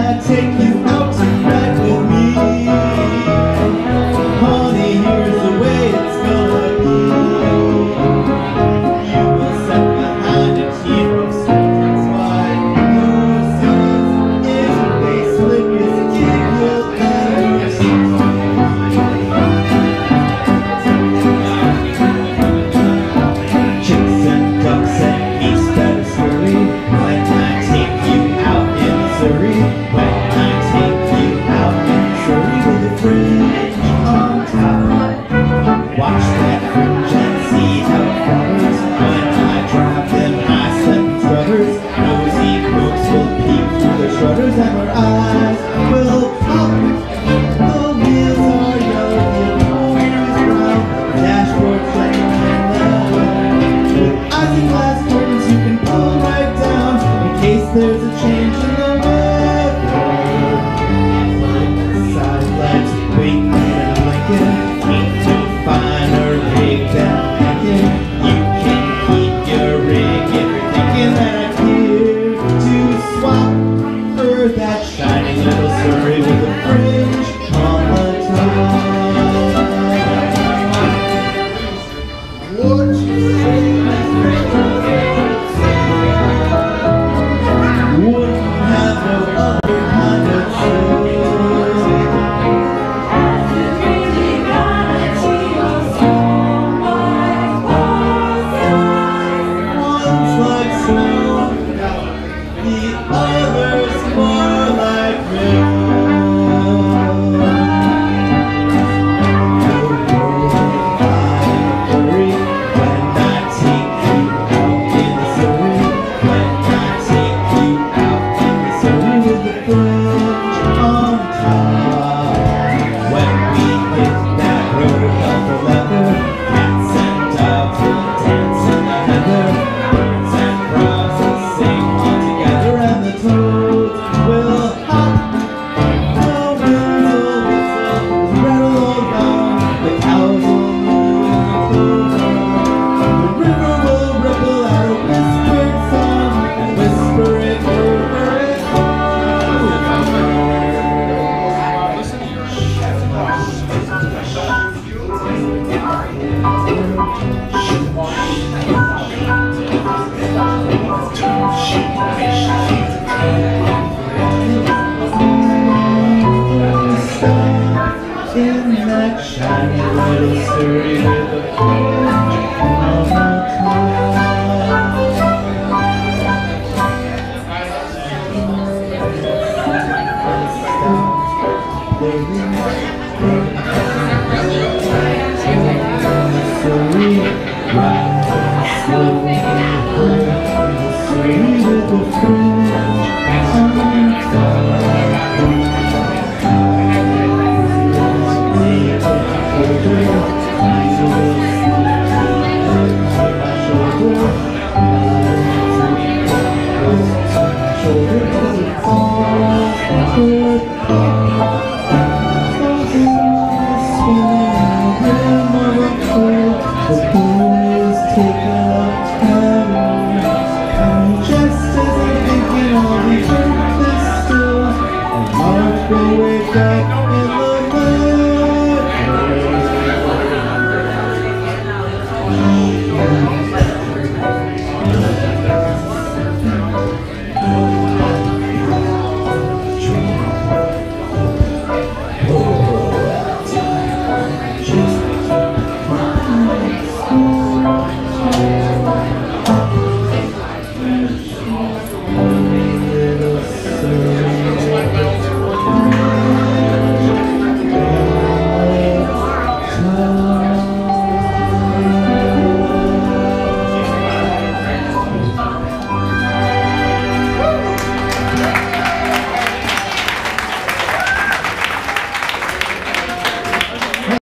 I take you? Shiny little story with a thinking